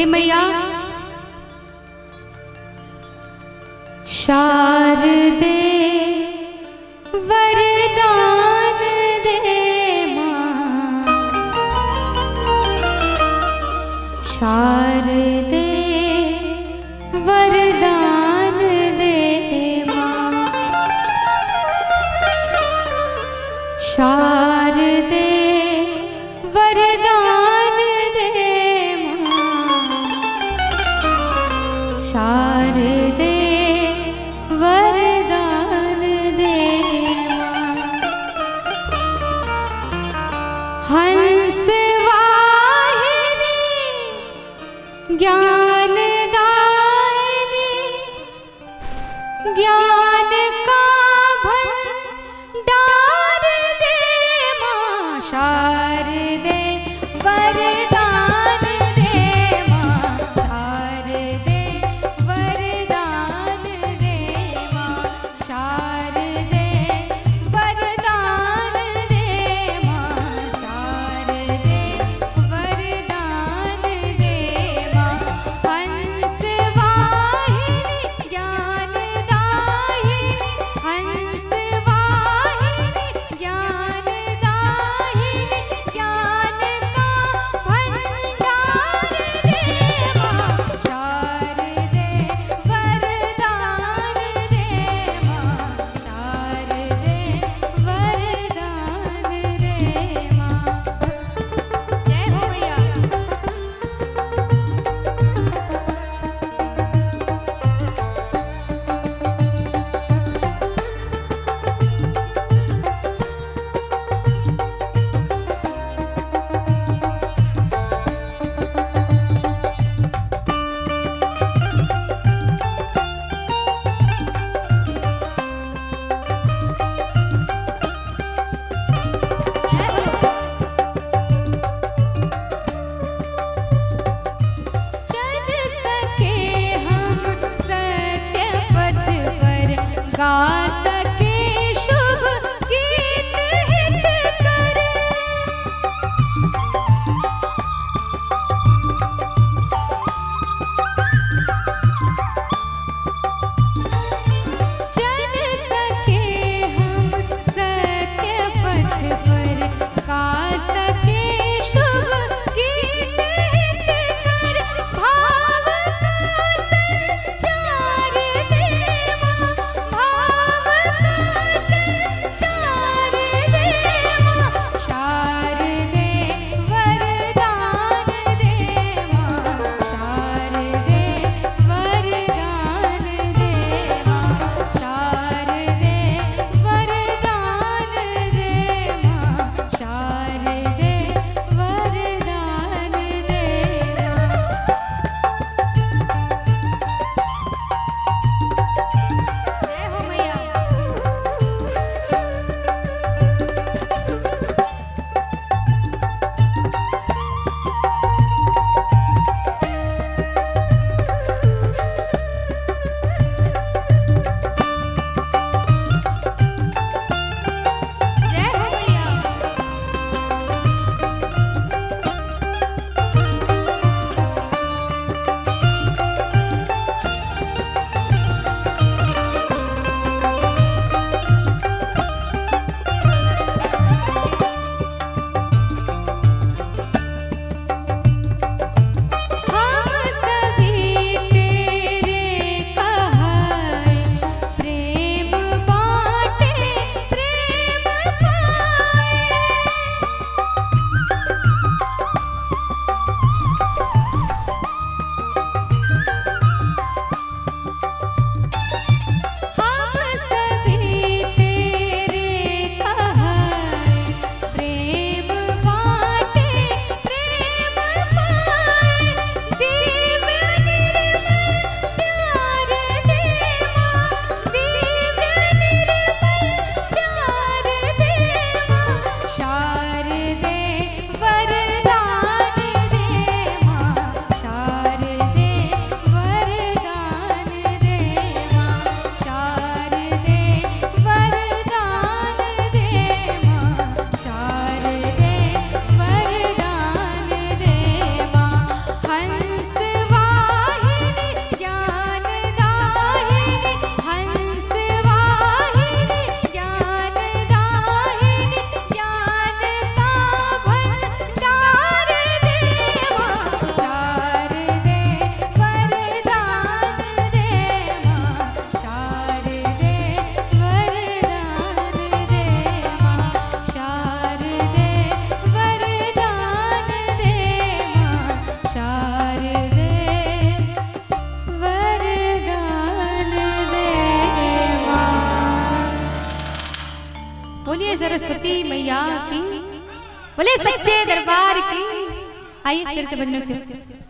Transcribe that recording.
हे मैया। शारदे वरदान दे शारदे वरदान ज्ञान कार सरस्वती मैया की। बोले सच्चे दरबार की। आइए फिर से भजनों की।